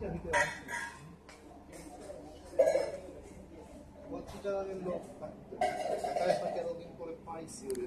こちらの高い先ほど銀行でパイスより。